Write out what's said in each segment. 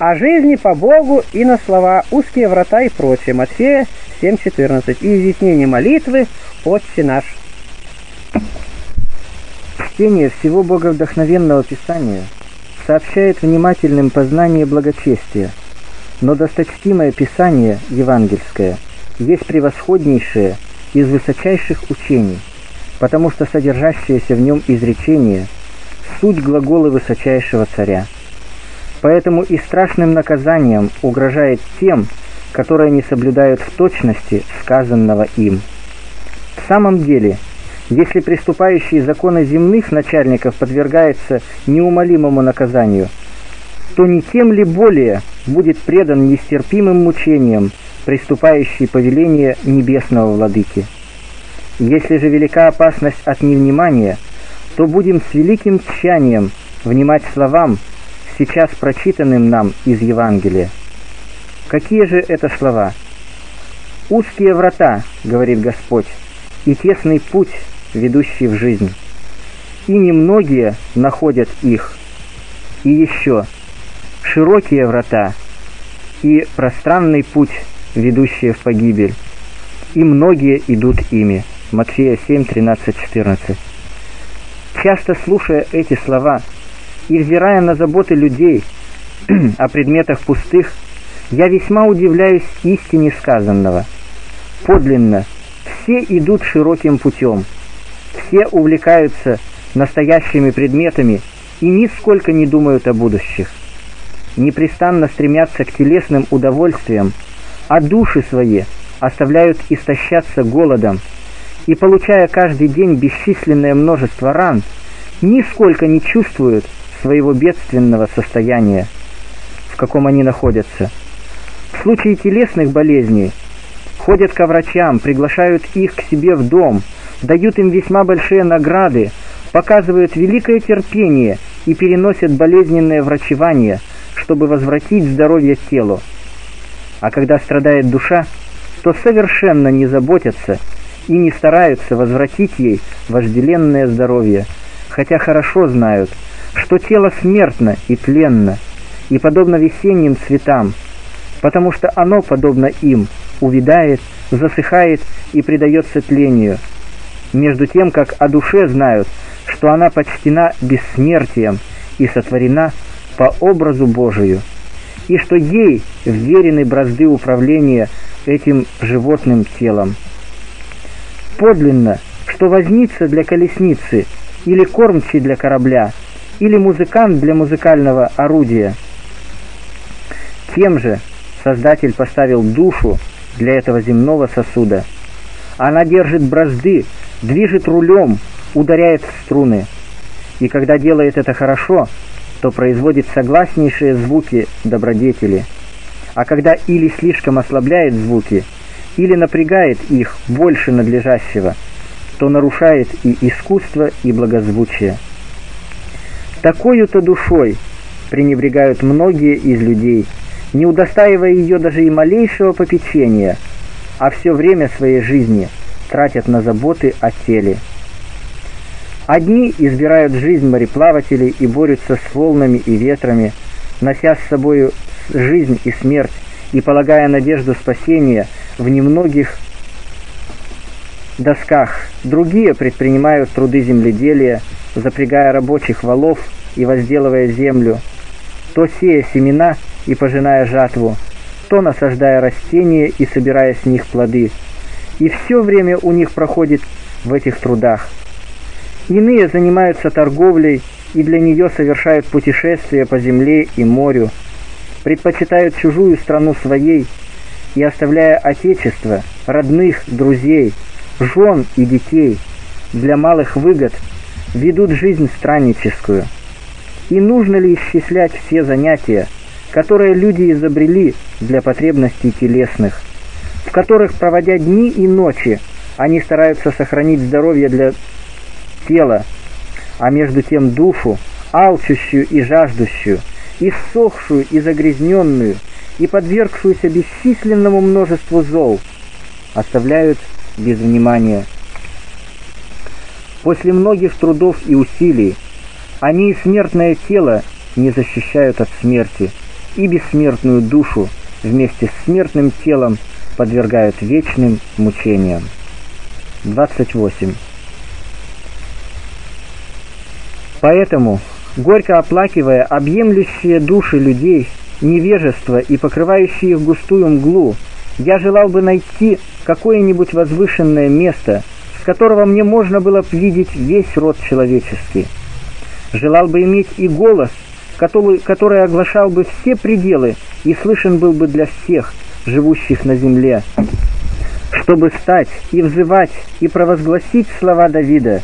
о жизни по Богу и на слова «узкие врата» и прочее. Матфея 7.14. И изъяснение молитвы «Отче наш». Чтение всего боговдохновенного Писания сообщает внимательным познание благочестия, но досточтимое Писание евангельское есть превосходнейшее из высочайших учений, потому что содержащееся в нем изречение – суть глаголы высочайшего царя – Поэтому и страшным наказанием угрожает тем, которые не соблюдают в точности сказанного им. В самом деле, если приступающий законы земных начальников подвергается неумолимому наказанию, то не тем ли более будет предан нестерпимым мучениям, приступающий повеление небесного владыки. Если же велика опасность от невнимания, то будем с великим тщанием внимать словам, сейчас прочитанным нам из Евангелия. Какие же это слова? «Узкие врата, — говорит Господь, — и тесный путь, ведущий в жизнь. И немногие находят их. И еще широкие врата и пространный путь, ведущий в погибель. И многие идут ими». Матфея 7, 13, 14. Часто слушая эти слова, и взирая на заботы людей о предметах пустых, я весьма удивляюсь истине сказанного. Подлинно, все идут широким путем, все увлекаются настоящими предметами и нисколько не думают о будущих. Непрестанно стремятся к телесным удовольствиям, а души свои оставляют истощаться голодом, и, получая каждый день бесчисленное множество ран, нисколько не чувствуют, своего бедственного состояния, в каком они находятся. В случае телесных болезней ходят ко врачам, приглашают их к себе в дом, дают им весьма большие награды, показывают великое терпение и переносят болезненное врачевание, чтобы возвратить здоровье телу. А когда страдает душа, то совершенно не заботятся и не стараются возвратить ей вожделенное здоровье, хотя хорошо знают, что тело смертно и тленно, и подобно весенним цветам, потому что оно, подобно им, увядает, засыхает и предается тлению, между тем, как о душе знают, что она почтена бессмертием и сотворена по образу Божию, и что ей вверены бразды управления этим животным телом. Подлинно, что возница для колесницы или кормчий для корабля – или музыкант для музыкального орудия. Тем же Создатель поставил душу для этого земного сосуда. Она держит бразды, движет рулем, ударяет в струны. И когда делает это хорошо, то производит согласнейшие звуки добродетели. А когда или слишком ослабляет звуки, или напрягает их больше надлежащего, то нарушает и искусство, и благозвучие. Такою-то душой пренебрегают многие из людей, не удостаивая ее даже и малейшего попечения, а все время своей жизни тратят на заботы о теле. Одни избирают жизнь мореплавателей и борются с волнами и ветрами, нося с собою жизнь и смерть и полагая надежду спасения в немногих досках. Другие предпринимают труды земледелия, запрягая рабочих валов и возделывая землю, то сея семена и пожиная жатву, то насаждая растения и собирая с них плоды. И все время у них проходит в этих трудах. Иные занимаются торговлей и для нее совершают путешествия по земле и морю, предпочитают чужую страну своей и, оставляя отечество, родных, друзей, жен и детей, для малых выгод – ведут жизнь странническую. И нужно ли исчислять все занятия, которые люди изобрели для потребностей телесных, в которых, проводя дни и ночи, они стараются сохранить здоровье для тела, а между тем душу, алчущую и жаждущую, иссохшую и загрязненную, и подвергшуюся бесчисленному множеству зол, оставляют без внимания. После многих трудов и усилий они и смертное тело не защищают от смерти, и бессмертную душу вместе с смертным телом подвергают вечным мучениям. 28. Поэтому, горько оплакивая объемлющие души людей, невежество и покрывающие их густую мглу, я желал бы найти какое-нибудь возвышенное место, с которого мне можно было бы видеть весь род человеческий. Желал бы иметь и голос, который, который оглашал бы все пределы и слышен был бы для всех, живущих на земле, чтобы стать и взывать и провозгласить слова Давида,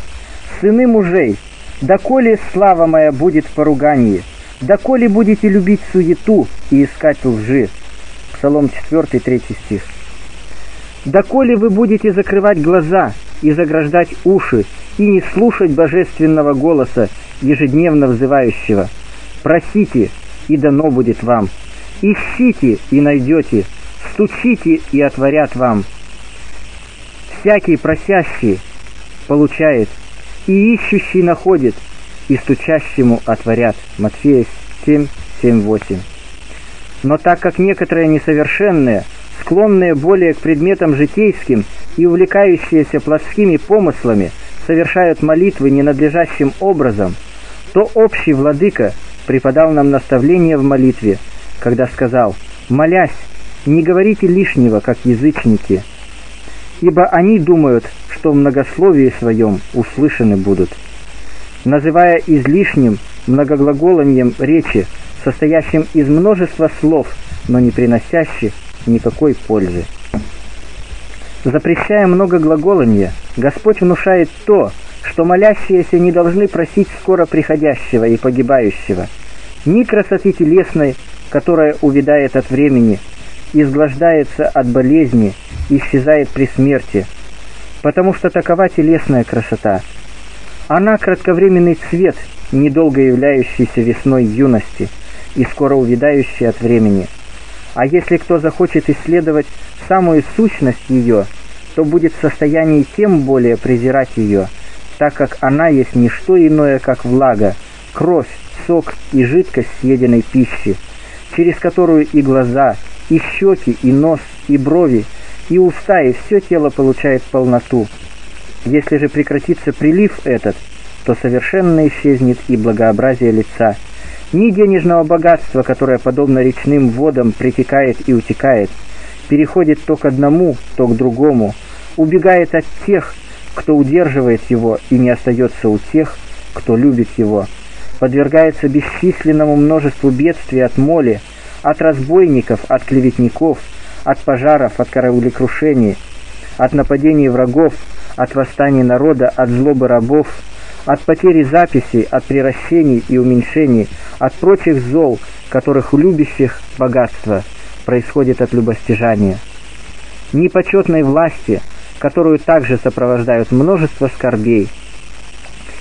«Сыны мужей, доколе слава моя будет в поругании, доколе будете любить суету и искать лжи». Псалом 4, 3 стих. «Доколе вы будете закрывать глаза и заграждать уши и не слушать божественного голоса, ежедневно взывающего. Просите, и дано будет вам. Ищите, и найдете. Стучите, и отворят вам. Всякий просящий получает, и ищущий находит, и стучащему отворят. Матфея 7, 7, 8. Но так как некоторые несовершенные, склонные более к предметам житейским и увлекающиеся плотскими помыслами, совершают молитвы ненадлежащим образом, то общий владыка преподал нам наставление в молитве, когда сказал «Молясь, не говорите лишнего, как язычники, ибо они думают, что в многословии своем услышаны будут». Называя излишним многоглаголанием речи, состоящим из множества слов, но не приносящих никакой пользы. Запрещая много глаголания, Господь внушает то, что молящиеся не должны просить скоро приходящего и погибающего, ни красоты телесной, которая увядает от времени, изглаждается от болезни, исчезает при смерти, потому что такова телесная красота. Она кратковременный цвет, недолго являющийся весной юности и скоро увядающий от времени. А если кто захочет исследовать самую сущность ее, то будет в состоянии тем более презирать ее, так как она есть не что иное, как влага, кровь, сок и жидкость съеденной пищи, через которую и глаза, и щеки, и нос, и брови, и уста, и все тело получает полноту. Если же прекратится прилив этот, то совершенно исчезнет и благообразие лица. Ни денежного богатства, которое, подобно речным водам, притекает и утекает, переходит то к одному, то к другому, убегает от тех, кто удерживает его, и не остается у тех, кто любит его, подвергается бесчисленному множеству бедствий от моли, от разбойников, от клеветников, от пожаров, от караулекрушений, от нападений врагов, от восстаний народа, от злобы рабов, от потери записей, от приращений и уменьшений, от прочих зол, которых у любящих богатства происходит от любостяжания. Ни почетной власти – которую также сопровождают множество скорбей,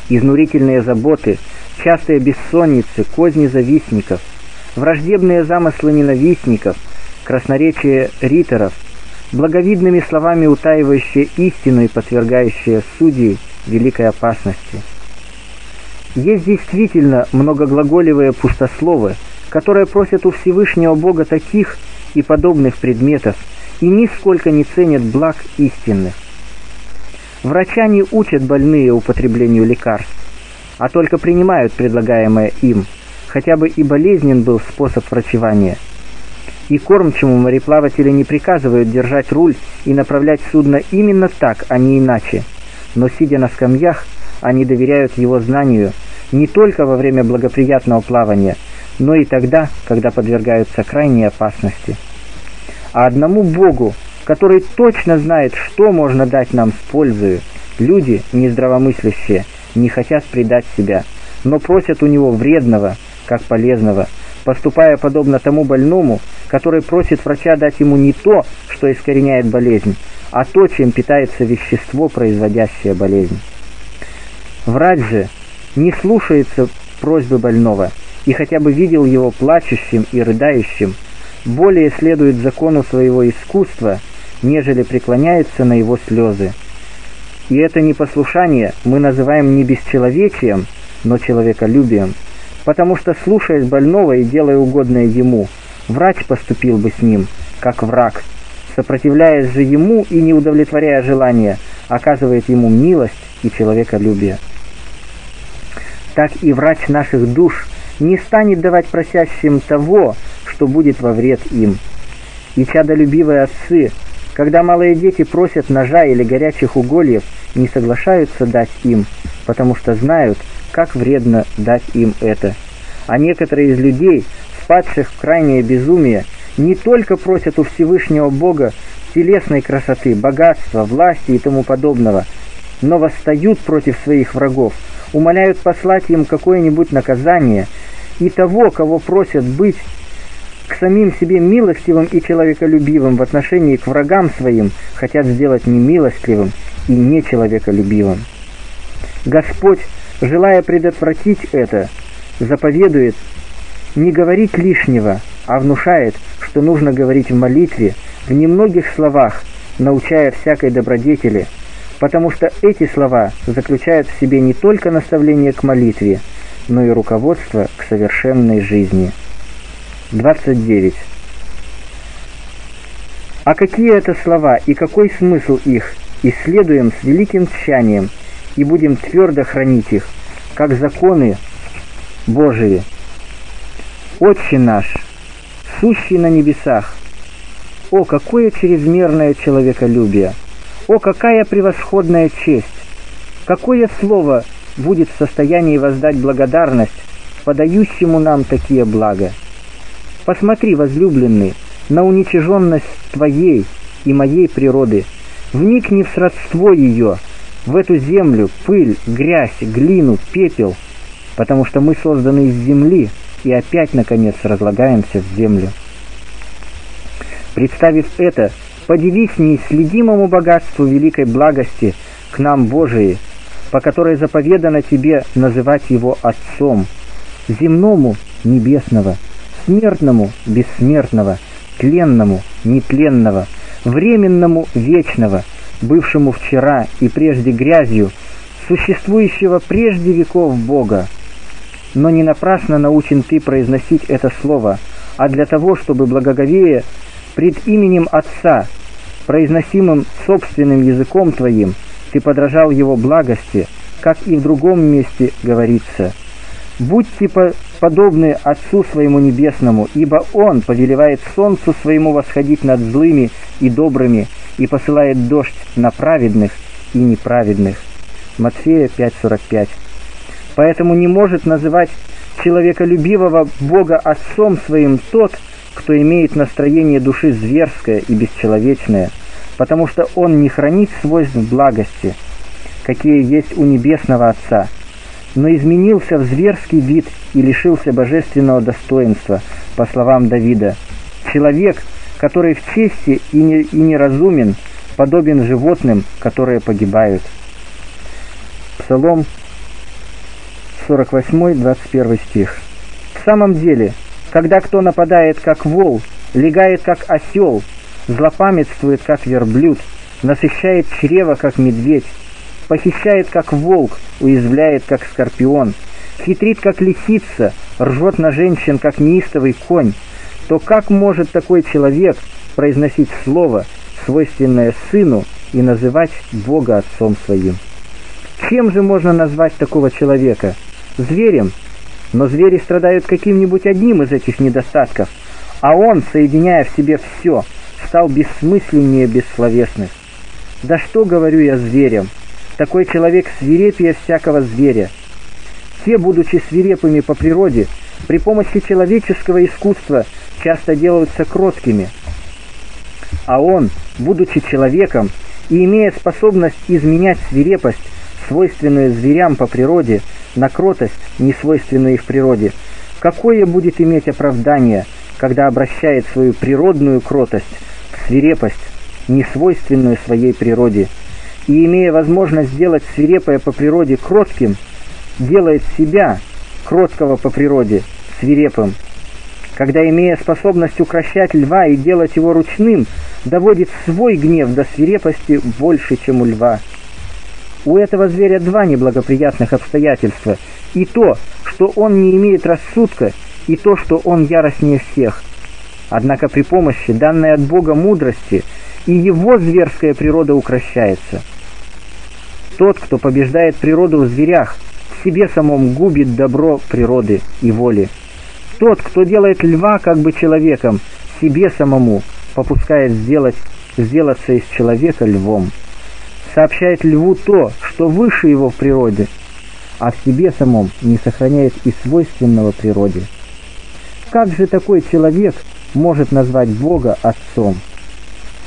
изнурительные заботы, частые бессонницы, козни завистников, враждебные замыслы ненавистников, красноречие риторов, благовидными словами утаивающие истину и подвергающие судьи великой опасности. Есть действительно многоглаголевые пустословы, которые просят у Всевышнего Бога таких и подобных предметов, и нисколько не ценят благ истинных. Врача не учат больные употреблению лекарств, а только принимают предлагаемое им, хотя бы и болезнен был способ врачевания. И кормчему мореплаватели не приказывают держать руль и направлять судно именно так, а не иначе. Но сидя на скамьях, они доверяют его знанию не только во время благоприятного плавания, но и тогда, когда подвергаются крайней опасности а одному Богу, который точно знает, что можно дать нам с пользою. Люди, нездравомыслящие, не хотят предать себя, но просят у него вредного, как полезного, поступая подобно тому больному, который просит врача дать ему не то, что искореняет болезнь, а то, чем питается вещество, производящее болезнь. Врач же не слушается просьбы больного и хотя бы видел его плачущим и рыдающим, более следует закону своего искусства, нежели преклоняется на его слезы. И это непослушание мы называем не бесчеловечием, но человеколюбием, потому что, слушаясь больного и делая угодное ему, врач поступил бы с ним, как враг, сопротивляясь же ему и не удовлетворяя желания, оказывает ему милость и человеколюбие. Так и врач наших душ не станет давать просящим того, что будет во вред им. И чадолюбивые отцы, когда малые дети просят ножа или горячих угольев, не соглашаются дать им, потому что знают, как вредно дать им это. А некоторые из людей, впадших в крайнее безумие, не только просят у Всевышнего Бога телесной красоты, богатства, власти и тому подобного, но восстают против своих врагов, умоляют послать им какое-нибудь наказание, и того, кого просят быть к самим себе милостивым и человеколюбивым в отношении к врагам своим, хотят сделать немилостливым и нечеловеколюбивым. Господь, желая предотвратить это, заповедует не говорить лишнего, а внушает, что нужно говорить в молитве, в немногих словах, научая всякой добродетели, потому что эти слова заключают в себе не только наставление к молитве, но и руководство к совершенной жизни. 29. А какие это слова и какой смысл их, исследуем с великим тщанием и будем твердо хранить их, как законы Божии. Отче наш, сущий на небесах, о, какое чрезмерное человеколюбие! О, какая превосходная честь! Какое слово будет в состоянии воздать благодарность подающему нам такие блага? Посмотри, возлюбленный, на уничиженность твоей и моей природы. Вникни в сродство ее, в эту землю, пыль, грязь, глину, пепел, потому что мы созданы из земли и опять, наконец, разлагаемся в землю. Представив это, подивись неисследимому богатству великой благости к нам Божией, по которой заповедано тебе называть его Отцом, земному – небесного, смертному – бессмертного, тленному – нетленного, временному – вечного, бывшему вчера и прежде грязью, существующего прежде веков Бога. Но не напрасно научен ты произносить это слово, а для того, чтобы благоговея пред именем Отца, произносимым собственным языком твоим, ты подражал его благости, как и в другом месте говорится. Будьте подобны Отцу своему Небесному, ибо Он повелевает солнцу своему восходить над злыми и добрыми и посылает дождь на праведных и неправедных. Матфея 5.45. Поэтому не может называть человеколюбивого Бога Отцом своим тот, кто имеет настроение души зверское и бесчеловечное, потому что он не хранит свойств благости, какие есть у Небесного Отца, но изменился в зверский вид и лишился божественного достоинства, по словам Давида. Человек, который в чести и, не, и неразумен, подобен животным, которые погибают. Псалом 48, 21 стих. В самом деле, когда кто нападает как вол, легает как осел, злопамятствует как верблюд, насыщает чрево как медведь, похищает как волк, уязвляет как скорпион, хитрит как лисица, ржет на женщин как неистовый конь, то как может такой человек произносить слово, свойственное сыну, и называть Бога отцом своим? Чем же можно назвать такого человека? Зверем, но звери страдают каким-нибудь одним из этих недостатков, а он, соединяя в себе все, стал бессмысленнее бессловесных. Да что говорю я зверям? Такой человек свирепее всякого зверя. Те, будучи свирепыми по природе, при помощи человеческого искусства часто делаются кроткими. А он, будучи человеком и имея способность изменять свирепость, свойственную зверям по природе, на кротость, не свойственную их природе, какое будет иметь оправдание, когда обращает свою природную кротость в свирепость, не свойственную своей природе, и, имея возможность сделать свирепое по природе кротким, делает себя, кроткого по природе, свирепым, когда, имея способность укращать льва и делать его ручным, доводит свой гнев до свирепости больше, чем у льва. У этого зверя два неблагоприятных обстоятельства. И то, что он не имеет рассудка, и то, что он яростнее всех. Однако при помощи, данной от Бога мудрости, и его зверская природа укращается. Тот, кто побеждает природу в зверях, в себе самом губит добро природы и воли. Тот, кто делает льва как бы человеком, себе самому попускает сделать, сделаться из человека львом. Сообщает льву то, что выше его в природе, а в себе самом не сохраняет и свойственного природе. Как же такой человек может назвать Бога Отцом?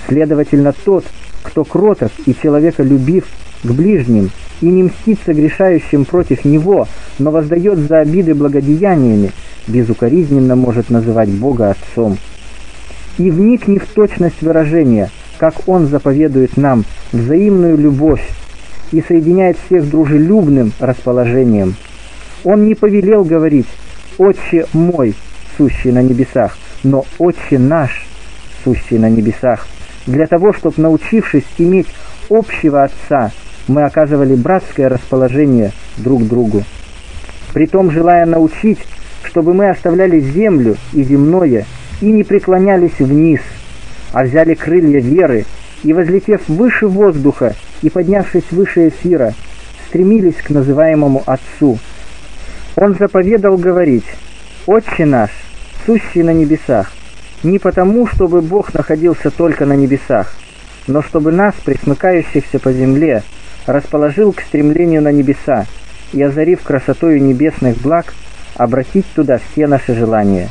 Следовательно, тот, кто кроток и человеколюбив к ближним и не мстит согрешающим против него, но воздает за обиды благодеяниями, безукоризненно может называть Бога Отцом. И вникни в точность выражения, как Он заповедует нам взаимную любовь и соединяет всех дружелюбным расположением. Он не повелел говорить «Отче мой, сущий на небесах», но «Отче наш, сущий на небесах», для того, чтобы, научившись иметь общего Отца, мы оказывали братское расположение друг другу. Притом, желая научить, чтобы мы оставляли землю и земное, и не преклонялись вниз, а взяли крылья веры, и, возлетев выше воздуха и поднявшись выше эфира, стремились к называемому Отцу. Он заповедал говорить «Отче наш, сущий на небесах, не потому, чтобы Бог находился только на небесах, но чтобы нас, присмыкающихся по земле, расположил к стремлению на небеса и, озарив красотою небесных благ, обратить туда все наши желания.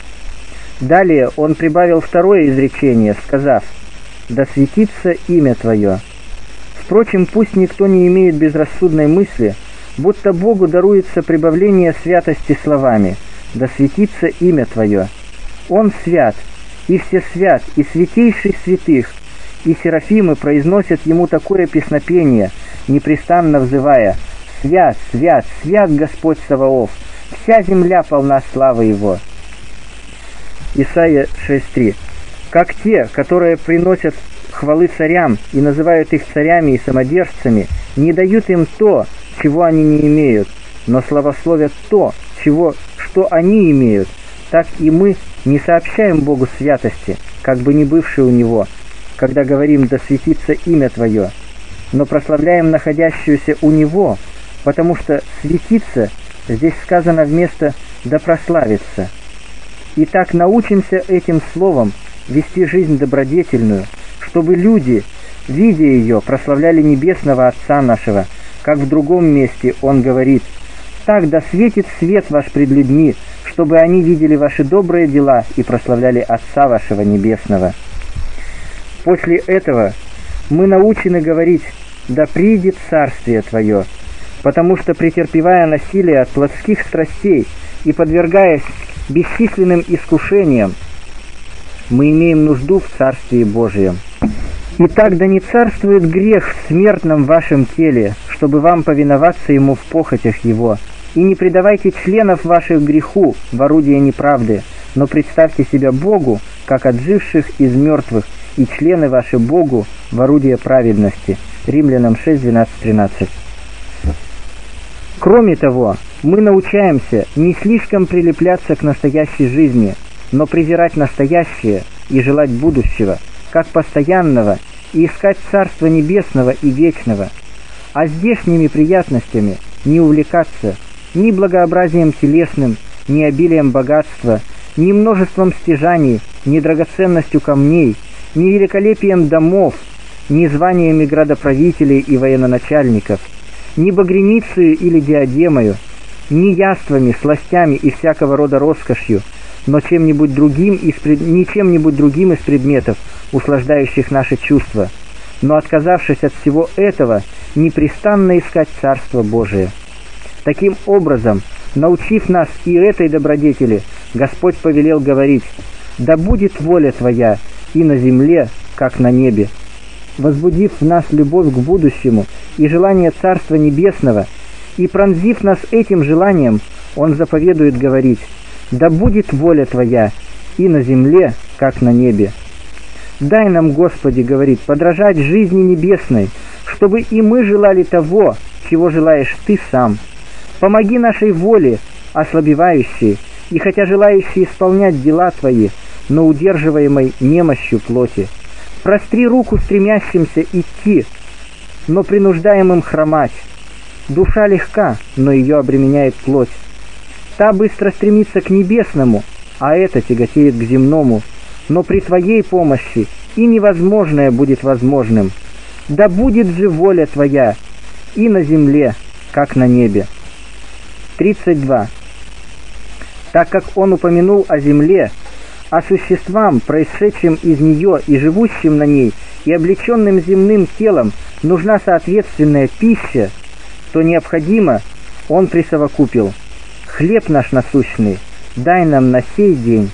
Далее он прибавил второе изречение, сказав «Да светится имя Твое». Впрочем, пусть никто не имеет безрассудной мысли, будто Богу даруется прибавление святости словами «Да светится имя Твое». Он свят, и все свят, и святейший святых, и серафимы произносят ему такое песнопение, непрестанно взывая «Свят, свят, свят Господь Саваоф, вся земля полна славы Его». Исайя 6.3 «Как те, которые приносят хвалы царям и называют их царями и самодержцами, не дают им то, чего они не имеют, но славословят то, чего, что они имеют, так и мы не сообщаем Богу святости, как бы не бывшей у Него, когда говорим «да светится имя Твое», но прославляем находящуюся у Него, потому что «светиться» здесь сказано вместо «да прославится». Итак, научимся этим словом вести жизнь добродетельную, чтобы люди, видя ее, прославляли Небесного Отца нашего, как в другом месте Он говорит «Так да светит свет ваш пред людьми, чтобы они видели ваши добрые дела и прославляли Отца вашего Небесного». После этого мы научены говорить «Да придет Царствие Твое», потому что, претерпевая насилие от плотских страстей и подвергаясь бесчисленным искушениям, мы имеем нужду в Царствии Божьем. Итак, да не царствует грех в смертном вашем теле, чтобы вам повиноваться ему в похотях его. И не предавайте членов ваших греху в орудие неправды, но представьте себя Богу, как отживших из мертвых, и члены ваши Богу в орудие праведности. Римлянам 6, 12, 13. Кроме того, мы научаемся не слишком прилепляться к настоящей жизни, но презирать настоящее и желать будущего, как постоянного, и искать Царство Небесного и Вечного, а здешними приятностями не увлекаться ни благообразием телесным, ни обилием богатства, ни множеством стяжаний, ни драгоценностью камней, ни великолепием домов, ни званиями градоправителей и военачальников, ни багреницею или диадемою, ни яствами, сластями и всякого рода роскошью, но чем-нибудь другим из не чем-нибудь другим из предметов, услаждающих наши чувства, но отказавшись от всего этого, непрестанно искать Царство Божие. Таким образом, научив нас и этой добродетели, Господь повелел говорить «Да будет воля Твоя и на земле, как на небе». Возбудив в нас любовь к будущему и желание Царства Небесного, и пронзив нас этим желанием, Он заповедует говорить «Да будет воля Твоя и на земле, как на небе». Дай нам, Господи, говорит, подражать жизни небесной, чтобы и мы желали того, чего желаешь ты сам. Помоги нашей воле, ослабевающей, и хотя желающей исполнять дела твои, но удерживаемой немощью плоти. Простри руку стремящимся идти, но принуждаемым хромать. Душа легка, но ее обременяет плоть. Та быстро стремится к небесному, а это тяготеет к земному. Но при Твоей помощи и невозможное будет возможным. Да будет же воля Твоя и на земле, как на небе. 32. Так как он упомянул о земле, о существам, происшедшим из нее и живущим на ней, и облеченным земным телом, нужна соответственная пища, то необходимо, он присовокупил, «Хлеб наш насущный, дай нам на сей день».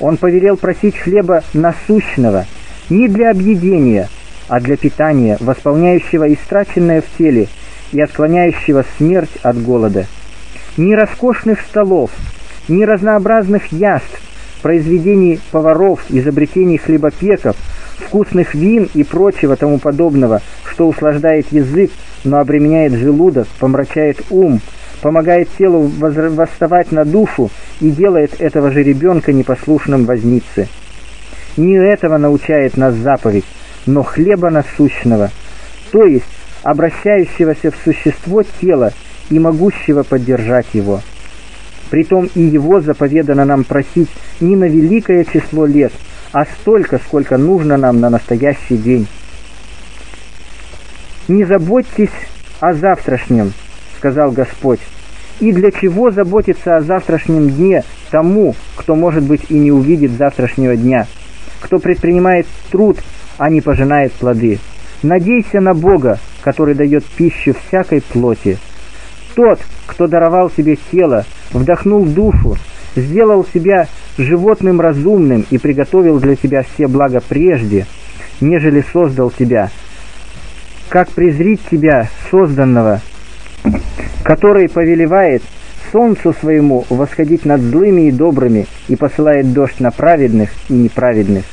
Он повелел просить хлеба насущного, не для объедения, а для питания, восполняющего истраченное в теле и отклоняющего смерть от голода. Ни роскошных столов, ни разнообразных яств, произведений поваров, изобретений хлебопеков, вкусных вин и прочего тому подобного, что услаждает язык, но обременяет желудок, помрачает ум, помогает телу восставать на душу и делает этого же ребенка непослушным вознице. Не этого научает нас заповедь, но хлеба насущного, то есть обращающегося в существо тела и могущего поддержать его. Притом и его заповедано нам просить не на великое число лет, а столько, сколько нужно нам на настоящий день. «Не заботьтесь о завтрашнем», — сказал Господь. «И для чего заботиться о завтрашнем дне тому, кто, может быть, и не увидит завтрашнего дня, кто предпринимает труд, а не пожинает плоды? Надейся на Бога, который дает пищу всякой плоти. Тот, кто даровал тебе тело, вдохнул душу, сделал себя животным разумным и приготовил для тебя все блага прежде, нежели создал тебя, как презрить тебя, созданного, который повелевает солнцу своему восходить над злыми и добрыми и посылает дождь на праведных и неправедных.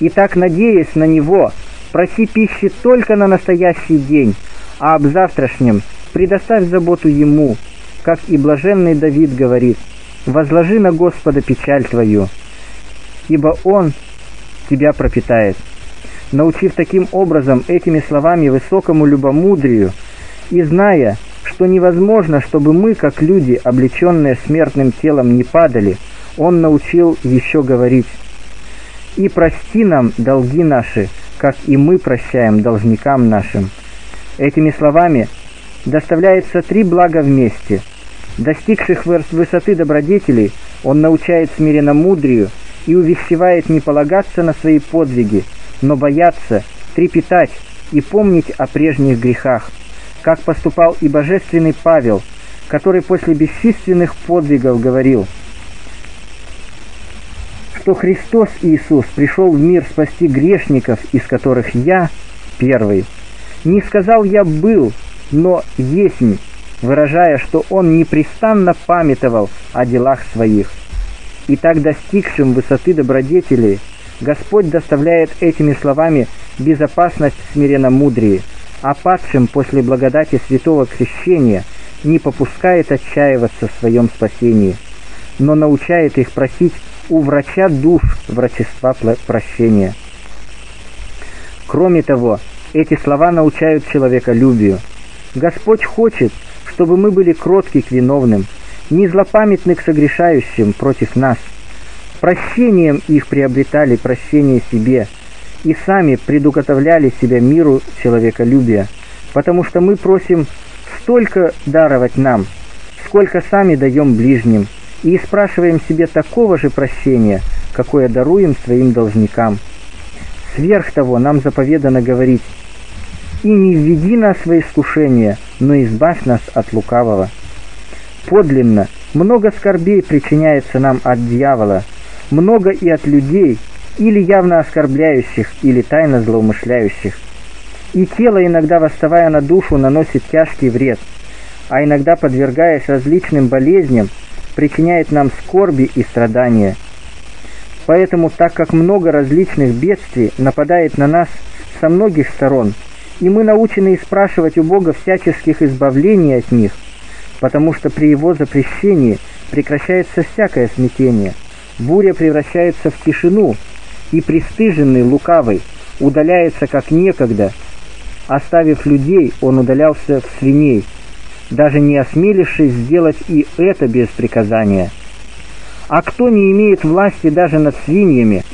И так, надеясь на него, проси пищи только на настоящий день, а об завтрашнем предоставь заботу ему, как и блаженный Давид говорит, «Возложи на Господа печаль твою, ибо Он тебя пропитает». Научив таким образом этими словами высокому любомудрию и зная, что невозможно, чтобы мы, как люди, облеченные смертным телом, не падали, он научил еще говорить «И прости нам долги наши, как и мы прощаем должникам нашим». Этими словами доставляется три блага вместе. Достигших высоты добродетелей он научает смиренно мудрию и увещевает не полагаться на свои подвиги, но бояться, трепетать и помнить о прежних грехах, как поступал и божественный Павел, который после бесчисленных подвигов говорил, что Христос Иисус пришел в мир спасти грешников, из которых я первый. Не сказал я «был», но «есть», выражая, что он непрестанно памятовал о делах своих. И так достигшим высоты добродетели Господь доставляет этими словами безопасность смиренно мудрее, а падшим после благодати святого крещения не попускает отчаиваться в своем спасении, но научает их просить у врача душ врачества прощения. Кроме того, эти слова научают человека любию. Господь хочет, чтобы мы были кротки к виновным, не злопамятны к согрешающим против нас – Прощением их приобретали прощение себе и сами предуготовляли себя миру человеколюбия, потому что мы просим столько даровать нам, сколько сами даем ближним, и спрашиваем себе такого же прощения, какое даруем своим должникам. Сверх того нам заповедано говорить «И не введи нас во искушение, но избавь нас от лукавого». Подлинно, много скорбей причиняется нам от дьявола – много и от людей, или явно оскорбляющих, или тайно злоумышляющих. И тело, иногда восставая на душу, наносит тяжкий вред, а иногда, подвергаясь различным болезням, причиняет нам скорби и страдания. Поэтому, так как много различных бедствий нападает на нас со многих сторон, И мы научены спрашивать у Бога всяческих избавлений от них, потому что при Его запрещении прекращается всякое смятение, буря превращается в тишину, и пристыженный лукавый удаляется как некогда. Оставив людей, он удалялся в свиней, даже не осмелившись сделать и это без приказания. А кто не имеет власти даже над свиньями,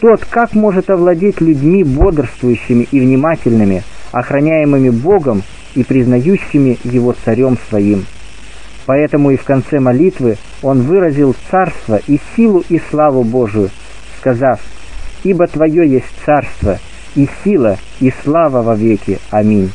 тот как может овладеть людьми бодрствующими и внимательными, охраняемыми Богом и признающими Его царем своим? Поэтому и в конце молитвы он выразил царство и силу и славу Божию, сказав ибо Твое есть царство, и сила, и слава во веки. Аминь.